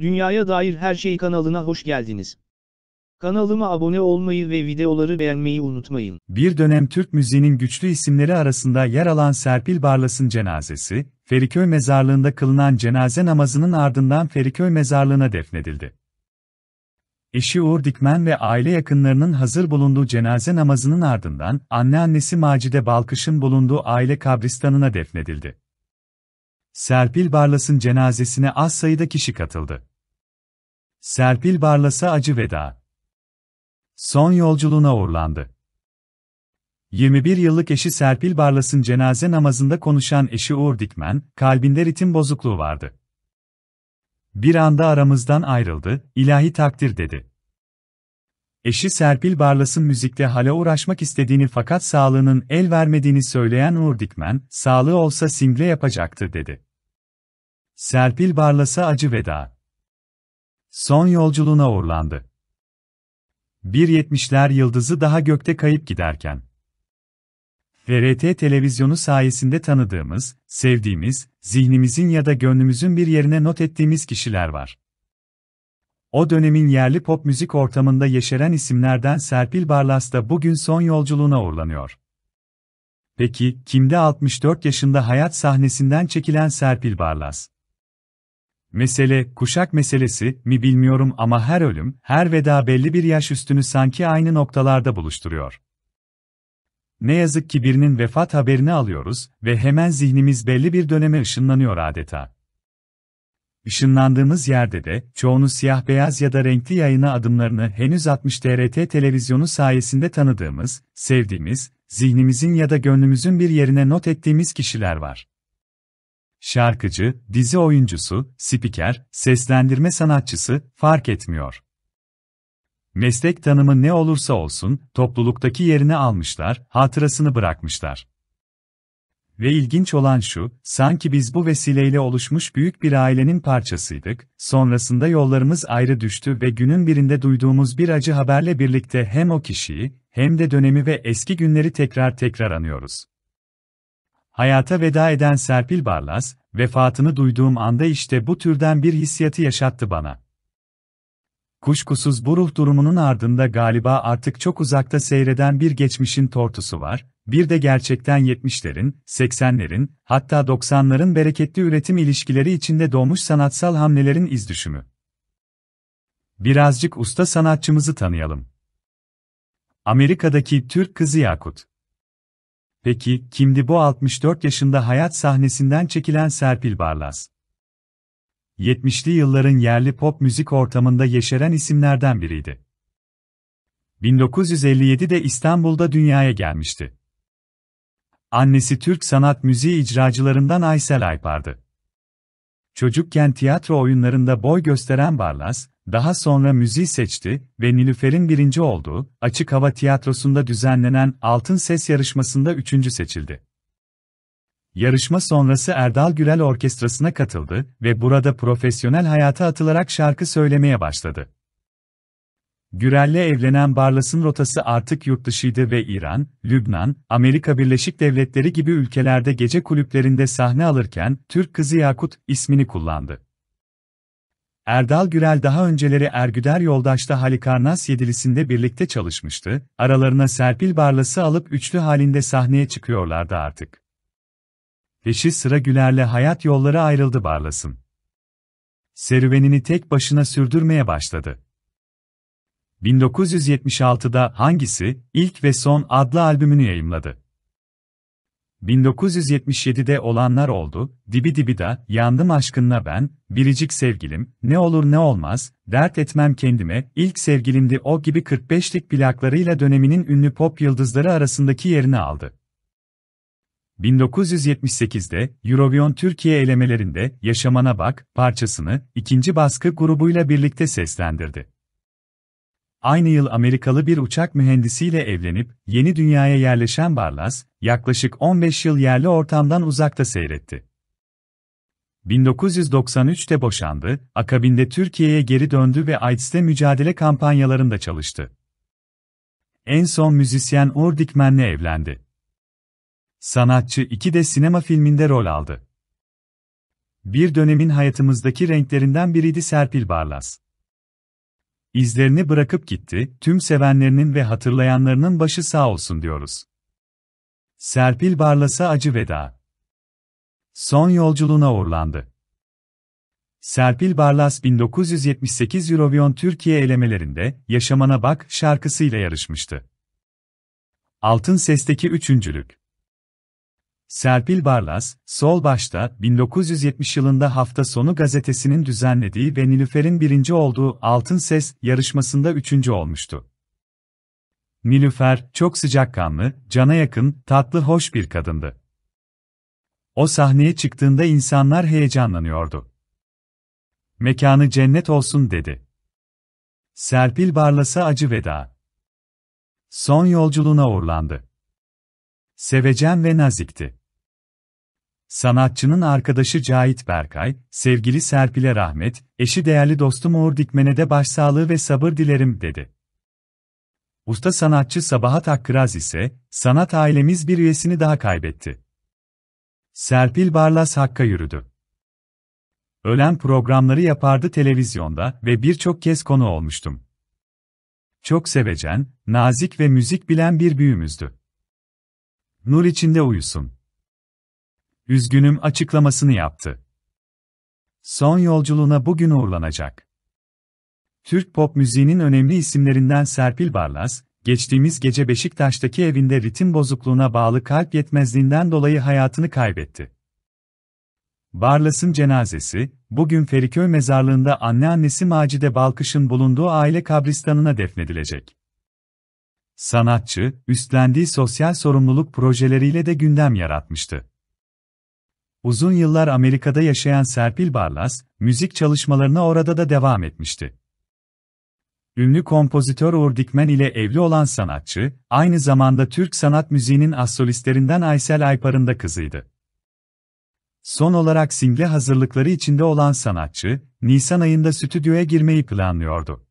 Dünyaya dair her şey kanalına hoş geldiniz. Kanalıma abone olmayı ve videoları beğenmeyi unutmayın. Bir dönem Türk müziğinin güçlü isimleri arasında yer alan Serpil Barlas'ın cenazesi, Feriköy mezarlığında kılınan cenaze namazının ardından Feriköy mezarlığına defnedildi. Eşi Uğur Dikmen ve aile yakınlarının hazır bulunduğu cenaze namazının ardından anneannesi Macide Balkış'ın bulunduğu aile kabristanına defnedildi. Serpil Barlas'ın cenazesine az sayıda kişi katıldı. Serpil Barlas'a acı veda. Son yolculuğuna uğurlandı. 21 yıllık eşi Serpil Barlas'ın cenaze namazında konuşan eşi Uğur Dikmen, kalbinde ritim bozukluğu vardı. Bir anda aramızdan ayrıldı, ilahi takdir dedi. Eşi Serpil Barlas'ın müzikte hala uğraşmak istediğini fakat sağlığının el vermediğini söyleyen Uğur Dikmen, sağlığı olsa single yapacaktı dedi. Serpil Barlas'a acı veda. Son yolculuğuna uğurlandı. 1.70'ler yıldızı daha gökte kayıp giderken. VRT televizyonu sayesinde tanıdığımız, sevdiğimiz, zihnimizin ya da gönlümüzün bir yerine not ettiğimiz kişiler var. O dönemin yerli pop müzik ortamında yeşeren isimlerden Serpil Barlas da bugün son yolculuğuna uğurlanıyor. Peki, kimde 64 yaşında hayat sahnesinden çekilen Serpil Barlas? Mesele, kuşak meselesi mi bilmiyorum ama her ölüm, her veda belli bir yaş üstünü sanki aynı noktalarda buluşturuyor. Ne yazık ki birinin vefat haberini alıyoruz ve hemen zihnimiz belli bir döneme ışınlanıyor adeta. Işınlandığımız yerde de, çoğunu siyah beyaz ya da renkli yayına adımlarını henüz 60 TRT televizyonu sayesinde tanıdığımız, sevdiğimiz, zihnimizin ya da gönlümüzün bir yerine not ettiğimiz kişiler var. Şarkıcı, dizi oyuncusu, spiker, seslendirme sanatçısı, fark etmiyor. Meslek tanımı ne olursa olsun, topluluktaki yerini almışlar, hatırasını bırakmışlar. Ve ilginç olan şu, sanki biz bu vesileyle oluşmuş büyük bir ailenin parçasıydık, sonrasında yollarımız ayrı düştü ve günün birinde duyduğumuz bir acı haberle birlikte hem o kişiyi, hem de dönemi ve eski günleri tekrar tekrar anıyoruz. Hayata veda eden Serpil Barlas, vefatını duyduğum anda işte bu türden bir hissiyatı yaşattı bana. Kuşkusuz bu ruh durumunun ardında galiba artık çok uzakta seyreden bir geçmişin tortusu var, bir de gerçekten 70'lerin, 80'lerin, hatta 90'ların bereketli üretim ilişkileri içinde doğmuş sanatsal hamlelerin izdüşümü. Birazcık usta sanatçımızı tanıyalım. Amerika'daki Türk kızı Yakut. Peki, kimdi bu 64 yaşında hayat sahnesinden çekilen Serpil Barlas? 70'li yılların yerli pop müzik ortamında yeşeren isimlerden biriydi. 1957'de İstanbul'da dünyaya gelmişti. Annesi Türk sanat müziği icracılarından Aysel Aypar'dı. Çocukken tiyatro oyunlarında boy gösteren Barlas, daha sonra müziği seçti ve Nilüfer'in birinci olduğu, açık hava tiyatrosunda düzenlenen Altın Ses yarışmasında üçüncü seçildi. Yarışma sonrası Erdal Gürel Orkestrası'na katıldı ve burada profesyonel hayata atılarak şarkı söylemeye başladı. Gürel'le evlenen Barlas'ın rotası artık yurt dışıydı ve İran, Lübnan, Amerika Birleşik Devletleri gibi ülkelerde gece kulüplerinde sahne alırken Türk kızı Yakut ismini kullandı. Erdal Gürel daha önceleri Ergüder Yoldaş'ta Halikarnas yedilisinde birlikte çalışmıştı, aralarına Serpil Barlas'ı alıp üçlü halinde sahneye çıkıyorlardı artık. Peşi sıra Güler'le hayat yolları ayrıldı Barlas'ın. Serüvenini tek başına sürdürmeye başladı. 1976'da Hangisi, ilk ve son adlı albümünü yayımladı. 1977'de olanlar oldu, Dibi Dibi da, Yandım Aşkınla Ben, Biricik Sevgilim, Ne Olur Ne Olmaz, Dert Etmem Kendime, ilk Sevgilimdi o gibi 45'lik plaklarıyla döneminin ünlü pop yıldızları arasındaki yerini aldı. 1978'de Eurovision Türkiye elemelerinde Yaşamana Bak parçasını ikinci baskı grubuyla birlikte seslendirdi. Aynı yıl Amerikalı bir uçak mühendisiyle evlenip yeni dünyaya yerleşen Barlas, yaklaşık 15 yıl yerli ortamdan uzakta seyretti. 1993'te boşandı, akabinde Türkiye'ye geri döndü ve AIDS'te mücadele kampanyalarında çalıştı. En son müzisyen Uğur Dikmen'le evlendi. Sanatçı iki de sinema filminde rol aldı. Bir dönemin hayatımızdaki renklerinden biriydi Serpil Barlas. İzlerini bırakıp gitti, tüm sevenlerinin ve hatırlayanlarının başı sağ olsun diyoruz. Serpil Barlas'a acı veda. Son yolculuğuna uğurlandı. Serpil Barlas 1978 Eurovision Türkiye elemelerinde Yaşamana Bak şarkısıyla yarışmıştı. Altın Ses'teki üçüncülük. Serpil Barlas, sol başta 1970 yılında hafta sonu gazetesinin düzenlediği ve Nilüfer'in birinci olduğu Altın Ses yarışmasında üçüncü olmuştu. Nilüfer, çok sıcakkanlı, cana yakın, tatlı hoş bir kadındı. O sahneye çıktığında insanlar heyecanlanıyordu. Mekanı cennet olsun dedi. Serpil Barlas'a acı veda. Son yolculuğuna uğurlandı. Sevecen ve nazikti. Sanatçının arkadaşı Cahit Berkay, sevgili Serpil'e rahmet, eşi değerli dostum Uğur Dikmen'e de başsağlığı ve sabır dilerim dedi. Usta sanatçı Sabahat Akkıraz ise, sanat ailemiz bir üyesini daha kaybetti. Serpil Barlas Hakk'a yürüdü. Ölen programları yapardı televizyonda ve birçok kez konu olmuştum. Çok sevecen, nazik ve müzik bilen bir büyümüzdü. Nur içinde uyusun. Üzgünüm açıklamasını yaptı. Son yolculuğuna bugün uğurlanacak. Türk pop müziğinin önemli isimlerinden Serpil Barlas, geçtiğimiz gece Beşiktaş'taki evinde ritim bozukluğuna bağlı kalp yetmezliğinden dolayı hayatını kaybetti. Barlas'ın cenazesi, bugün Feriköy mezarlığında anneannesi Macide Balkış'ın bulunduğu aile kabristanına defnedilecek. Sanatçı, üstlendiği sosyal sorumluluk projeleriyle de gündem yaratmıştı. Uzun yıllar Amerika'da yaşayan Serpil Barlas, müzik çalışmalarına orada da devam etmişti. Ünlü kompozitör Uğur Dikmen ile evli olan sanatçı, aynı zamanda Türk sanat müziğinin assolistlerinden Aysel Aypar'ın da kızıydı. Son olarak single hazırlıkları içinde olan sanatçı, Nisan ayında stüdyoya girmeyi planlıyordu.